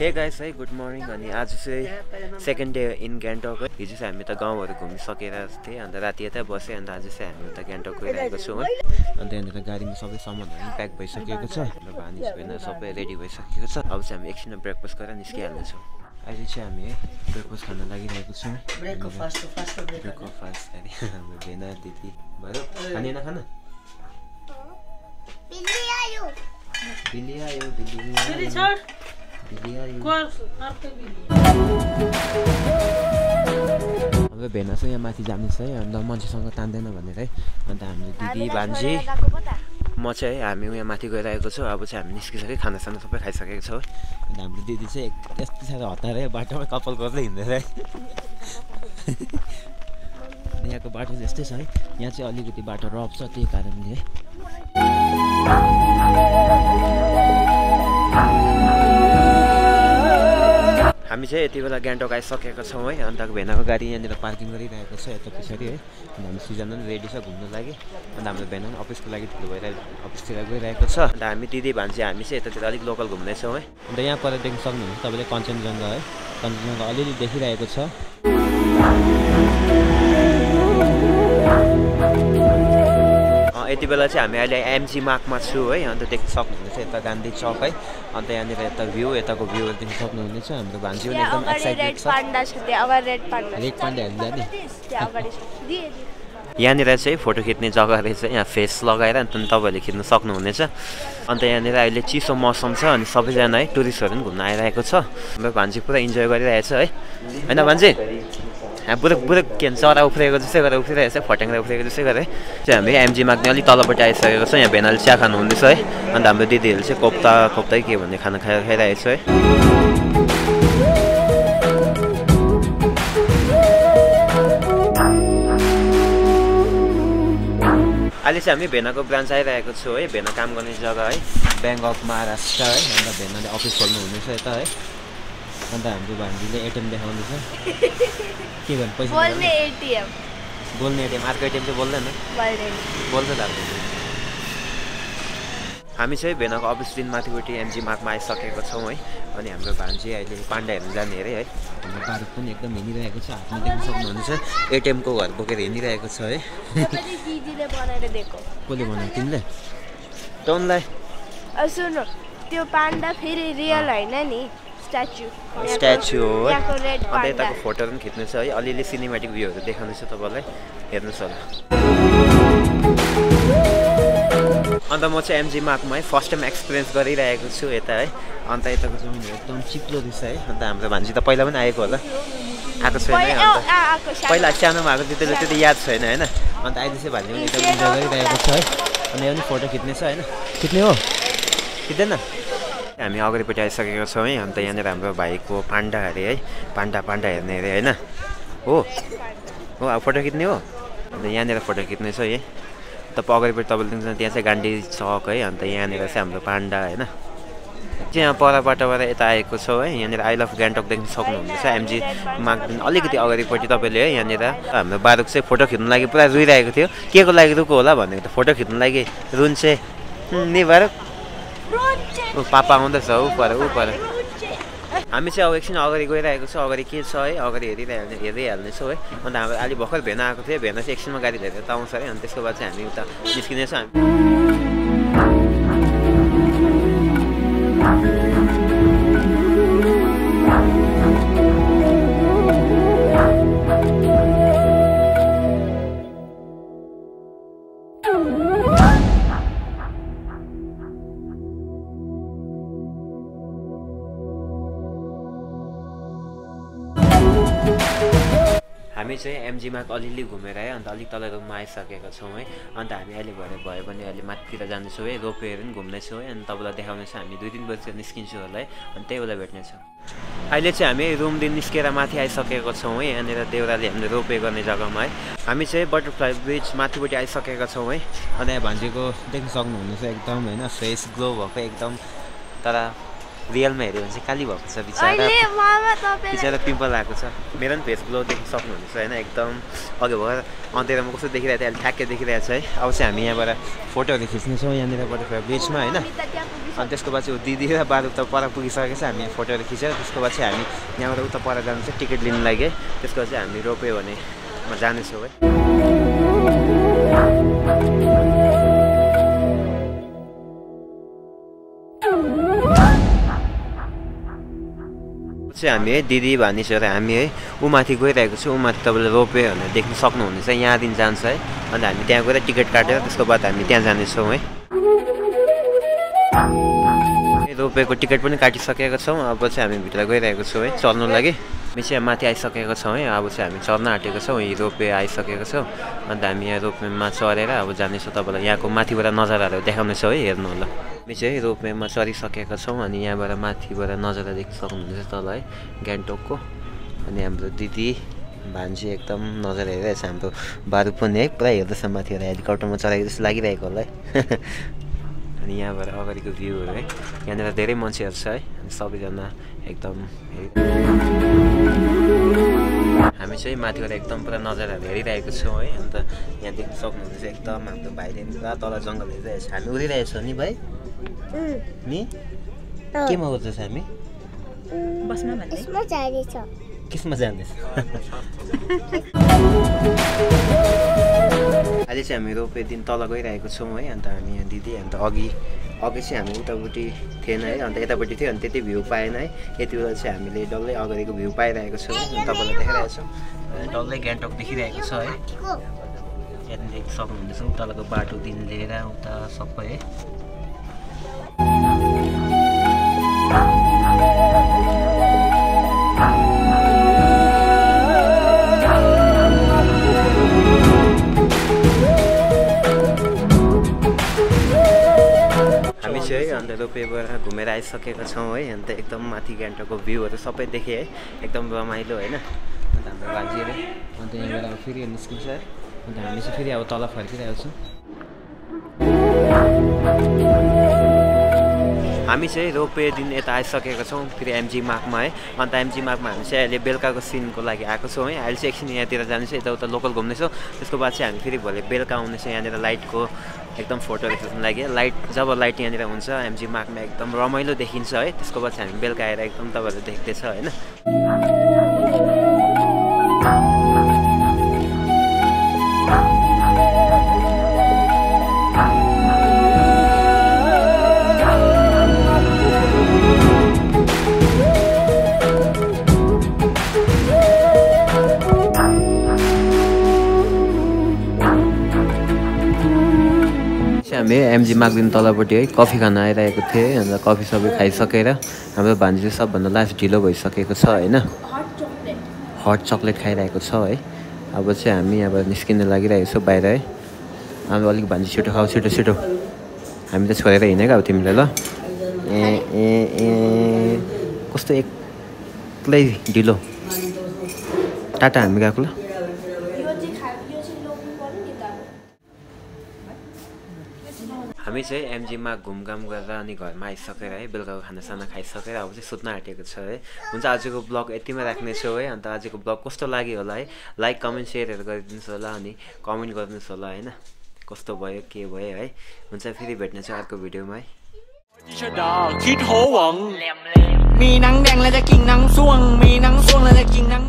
Hey guys है good morning अनि आज चाहिँ सेकेन्ड डे इन गान्तोक हिजो चाहिँ हामी त गाउँहरू घुमिसकेर थिएँ अन्त राति यतै बसेँ अन्त आज चाहिँ हामी त गान्तोक गइरहेको छौँ है। अन्त यहाँनिर गाडीमा सबै सामानहरू पनि प्याक भइसकेको छ। हाम्रो भानी छोइन सबै रेडी भइसकेको छ। अब चाहिँ हामी एकछिन ब्रेकफास्ट गरेर निस्किहाल्नेछौँ। अहिले चाहिँ हामी है ब्रेकफास्ट खान लागिरहेको छौँ। ब्रेकफास्ट अरे हाम्रो भेना दिदी। भयो खाने खाना? बिल्ली आयो। बिल्ली आयो बिल्ली हाम्रो भेना चाहिँ यहाँ माथि जानेछ है अन्त मान्छेसँग तान्दैन भनेर है अन्त हामीले दिदी भान्जी म चाहिँ है हामी यहाँ माथि गइरहेको छौँ अब चाहिँ हामी निस्किसक्यो खानासाना सबै खाइसकेको छौँ अन्त हाम्रो दिदी चाहिँ यति साह्रो हतार है बाटोमा कपाल गर्दै हिँड्दै है यहाँको बाटो चाहिँ यस्तै छ है यहाँ चाहिँ अलिकति बाटो रफ छ त्यही कारणले है हामी चाहिँ यति बेला गान्तोक आइसकेका छौँ है अन्त भेनाको गाडी यहाँनिर पार्किङ गरिरहेको छ यता पछाडि है। अन्त हामी सिजन पनि रेडी छ घुम्नु लागि। अन्त हाम्रो भेना अफिसको लागि ढिलो भइरहेको अफिसतिर गइरहेको छ। अन्त हामी दिदी भान्जी हामी चाहिँ यतातिर अलिक लोकल घुम्दैछौँ है। अन्त यहाँ पर देख्न सक्नुहुन्छ तपाईँले कञ्चनजङ्घा है। कञ्चनजङ्घा अलिअलि देखिरहेको छ। यति बेला चाहिँ हामी अहिले एमजी मार्कमा छु है अन्त देख्न सक्नुहुनेछ यता गान्धी चौक है। अन्त यहाँनिर यता भ्यू यताको भ्यूहरू देख्न सक्नुहुनेछ। हाम्रो भान्जी पनि एकदम एक्साइटेड छ। Red panda. यहाँनिर चाहिँ फोटो खिच्ने जग्गा रहेछ यहाँ फेस लगाएर अन्त तपाईँहरूले खिच्न सक्नुहुनेछ। अन्त यहाँनिर अहिले चिसो मौसम छ अनि सबैजना है टुरिस्टहरू पनि घुम्न आइरहेको छ। हाम्रो भान्जी पुरा इन्जोय गरिरहेछ है। होइन भान्जी? बुरुक बुरुक के भन्छ चरा उफ्रिएको जस्तै गरेर उफ्रिरहेको छ फट्याङ्ग्रा उफ्रिएको जस्तै गरेर चाहिँ हामी एमजी माग्ने अलिक तलपट्टि आइसकेको छ यहाँ भेनाले चिया खानु हुँदैछ है। अन्त हाम्रो दिदीहरू चाहिँ कोप्ता कोप्तै के भन्ने खाना खाइ खाइरहेको छ है। अहिले चाहिँ हामी भेनाको ब्रान्च आइरहेको छौँ है भेना काम गर्ने जग्गा है। ब्याङ्क अफ महाराष्ट्र है अन्त भेनाले अफिस खोल्नु हुनेछ यता है। अन्त हाम्रो भान्जीले एटिएम देखाउँदैछ। के गर्नु पैसा बोल्ने? एटिएम। बोल्ने एटिएम अर्को एटिएम चाहिँ बोल्दैन। बोल्छ त हामी चाहिँ भेनाको अफिस दिन माथिपट्टि एमजी मार्कमा आइसकेको छौँ है। अनि हाम्रो भान्जी अहिले पाण्डा हेर्नु जाने अरे है। हाम्रो बारुद पनि एकदम हिँडिरहेको छ हातमा देख्न सक्नुहुनेछ। एटिएमको घर बोकेर हिँडिरहेको छ है। कसले बनायो तिमीले? टोनलाई। सुन्नु त्यो पान्डा फेरि रियल होइन नि? स्ट्याचु। स्ट्याचु हो। अन्त यताको फोटोहरू पनि खिच्नु छ है। अलिअलि सिनेमेटिक भ्यूहरू देखाउँदैछु तपाईँलाई। हेर्नुहोस् होला। अन्त म चाहिँ एमजी मार्कमा है फर्स्ट टाइम एक्सपिरियन्स गरिरहेको छु यता है। अन्त यताको जमिन एकदम चिप्लो रहेछ है। अन्त हाम्रो भान्जी त पहिला पनि आएको होला। आएको छैन है अन्त। पहिला सानोमा आएको थियो त्यसले त्यति याद छैन होइन। अन्त अहिले चाहिँ भान्जी पनि एकदम इन्जोय गरिरहेको छ है। अनि यो पनि फोटो खिच्ने छ होइन। खिच्ने हो। खिच्दैन? हामी अगाडिपट्टि आइसकेको छौँ है। अन्त यहाँनिर हाम्रो भाइको पाण्डा अरे है। पाण्डा पाण्डा हेर्ने अरे होइन? हो? हो अब फोटो खिच्ने हो? अन्त यहाँनिर फोटो खिच्ने छ है। त अगाडिपट्टि तपाईँले देख्नुहुन्छ त्यहाँ चाहिँ गान्धी चौक है। अन्त यहाँनिर चाहिँ हाम्रो पाण्डा होइन? चाहिँ यहाँ परबाटबाट यता आएको छौँ है। यहाँनिर आई लभ गान्तोक देख्न सक्नुहुनेछ एमजी मार्कदेखि अलिकति अगाडिपट्टि तपाईँले है यहाँनिर हाम्रो बारुक चाहिँ फोटो खिच्नु लागि पुरा रुइरहेको थियो। के को लागि रुको होला भनेको त फोटो खिच्नु लागि रुन्चे नि बारुक ऊ पापा आउँदैछ ऊ पर ऊ पर हामी चाहिँ अब एकछिन अगाडि गइरहेको छ अगाडि के छ है? अगाडि हेरिरह हेरिहाल्नेछौँ है। अन्त हाम्रो अलि भर्खर भेना आएको थियो भेना चाहिँ एकछिनमा गाडी लिएर त आउँछ है। अनि त्यसको बाद चाहिँ हामी उता निस्किनेछौँ हामी। हामी चाहिँ एमजीमा अलिअलि घुमेर है अन्त अलिक तल रुममा आइसकेका छौँ है। अन्त हामी अहिले भरे भयो भने अहिले माथितिर जानेछौँ है रोपेहरू पनि घुम्नेछौँ है। अनि तपाईँलाई देखाउनेछ हामी दुई तिन बजीतिर निस्किन्छौँ होला है। अनि त्यही बेला भेट्नेछौँ। अहिले चाहिँ हामी रुमदेखि निस्केर माथि आइसकेको छौँ है यहाँनिर देउराले हामीले रोपे गर्ने जग्गामा है। हामी चाहिँ बटरफ्लाई ब्रिज माथिपट्टि आइसकेका छौँ है। अनि यहाँ भान्जीको देख्न सक्नुहुनेछ एकदम होइन फ्रेस ग्लो भएको एकदम। तर रियलमा हेऱ्यो भने चाहिँ काली भएको छ बिचरा बिचरा पिम्पल आएको छ। मेरो पनि फेस ग्लो देख्न सक्नुहुनेछ होइन एकदम अघि भएर अन्धेरामा कस्तो देखिरहेको थियो अहिले ठ्याक्कै देखिरहेको छ है। अब चाहिँ हामी यहाँबाट फोटोहरू खिच्नेछौँ यहाँनिरबाट ब्रिजमा होइन। त। अनि त्यसको बाद चाहिँ दिदी र बार उता पर पुगिसकेको छ हामी यहाँ फोटोहरू खिचेर त्यसको बाद चाहिँ हामी यहाँबाट उता पर जानु चाहिँ टिकट लिनु लागि है। त्यसको चाहिँ हामी रोप्यो भनेमा जानेछौँ है। चाहिँ हामी है दिदी भानिसहरू हामी है ऊ माथि गइरहेको छु ऊ माथि तपाईँले रोप्यो भनेर देख्न सक्नुहुनेछ यहाँदेखि जान्छ है। अन्त हामी त्यहाँ गएर टिकट काटेर त्यसको बाद हामी त्यहाँ जानेछौँ है। रोपेको टिकट पनि काटिसकेका छौँ अब चाहिँ हामी भित्र गइरहेको छौँ है चल्नु लागि। हामी चाहिँ माथि आइसकेका छौँ है। अब चाहिँ हामी चढ्न आँटेको छौँ यी रोपे आइसकेको छौँ। अन्त हामी यहाँ रोपवेमा चढेर अब जानेछौँ तपाईँलाई यहाँको माथिबाट नजाराहरू देखाउनेछौँ है हेर्नु होला। हामी चाहिँ रोपवेमा चढिसकेका छौँ अनि यहाँबाट माथिबाट नजारा देख्न सक्नुहुनेछ तल है गान्तोकको। अनि हाम्रो दिदी भान्जी एकदम नजारा हेरिरहेछ हाम्रो बारु पनि है पुरा हेर्दैछ माथिबाट हेलिकप्टरमा चढेको जस्तो लागिरहेको होला है। अनि यहाँबाट अगाडिको भ्यूहरू है यहाँनिर धेरै मान्छेहरू छ है अनि सबैजना एकदम हे- हामी चाहिँ माथिबाट एकदम पुरा नजाराहरू हेरिरहेको छौँ है अन्त यहाँ देख्न सक्नुहुँदैछ एकदम हाम्रो भाइले नि पुरा तल जङ्गल हेरिरहेको छ। हामी उडिरहेछौँ नि भाइ। नि। केमा उड्दैछ हामी? केसमा जाँदैछ? अहिले चाहिँ हामी रोपे दिन तल गइरहेको छौँ है अन्त हामी यहाँ दिदी अन्त अघि अघि चाहिँ हामी उतापट्टि थिएन है अन्त यतापट्टि थियो अनि त्यति भ्यू पाएन है। यति बेला चाहिँ हामीले डल्लै अगाडिको भ्यू पाइरहेको छौँ तपाईँलाई देखाइरहेको छौँ। डल्लै गान्तोक देखिरहेको छ है। यहाँनिर देख्न सक्नुहुनेछ उताको बाटोदेखि लिएर उता सबै। है अन्त रोपेबाट घुमेर आइसकेका छौँ है अन्त एकदम माथि गान्तोकको भ्यूहरू सबै देखेँ है एकदम रमाइलो होइन। अन्त हाम्रो बाजेले अन्त यहाँबाट अब फेरि निस्किन्छ अन्त हामी चाहिँ फेरि अब तल फर्किरहेको छौँ। हामी चाहिँ रोपे दिन यता आइसकेका छौँ फेरि एमजी मार्कमा है। अन्त एमजी मार्कमा हामी चाहिँ अहिले बेलुकाको सिनको लागि आएको छौँ है। अहिले चाहिँ एकछिन यहाँतिर जानेछौँ यताउता लोकल घुम्नेछौँ त्यसको बाद चाहिँ हामी फेरि भोलि बेलुका आउनेछौँ यहाँनिर लाइटको। एकदम फोटोहरू खिच्नु लागि। लाइट जब लाइट यहाँनिर हुन्छ एमजी मार्कमा एकदम रमाइलो देखिन्छ है। त्यसको चाहिँ हामी बेलुका आएर एकदम तपाईँहरू देख्दैछ होइन? एमजी मार्कदिन तलपट्टि है कफी खान आइरहेको थिएँ है अन्त कफी सबै खाइसकेर हाम्रो भान्जी चाहिँ सबभन्दा लास्ट ढिलो भइसकेको छ होइन? हट चक्लेट खाइरहेको छ है? अब चाहिँ हामी यहाँबाट निस्किन लागिरहेको छौँ बाहिर है? अब अलिक भान्जी छिटो खाऊ छिटो छिटो। हामी त छोडेर हिँडेको अब तिमीले ल। ए ए ए कस्तो एक्लै ढिलो। टाटा हामी गएको ल यो चाहिँ खा यो चाहिँ लोग्नु पर्यो नि त हामी चाहिँ एमजीमा घुमघाम गरेर अनि घरमा आइसकेर है बेलुकाको खानासाना खाइसकेर अब चाहिँ सुत्न आँटेको छ है हुन्छ आजको ब्लग यतिमै राख्नेछौँ है अन्त आजको ब्लग कस्तो लाग्यो होला है लाइक कमेन्ट सेयरहरू गरिदिनुहोस् होला अनि कमेन्ट गरिदिनुहोस् होला होइन कस्तो भयो के भयो है हुन्छ फेरि भेट्नेछौँ अर्को भिडियोमा है ชดาคิดโหหวัง มีหนังแดงและจะกินหนังส่วง มีหนังส่วงและจะกินหนัง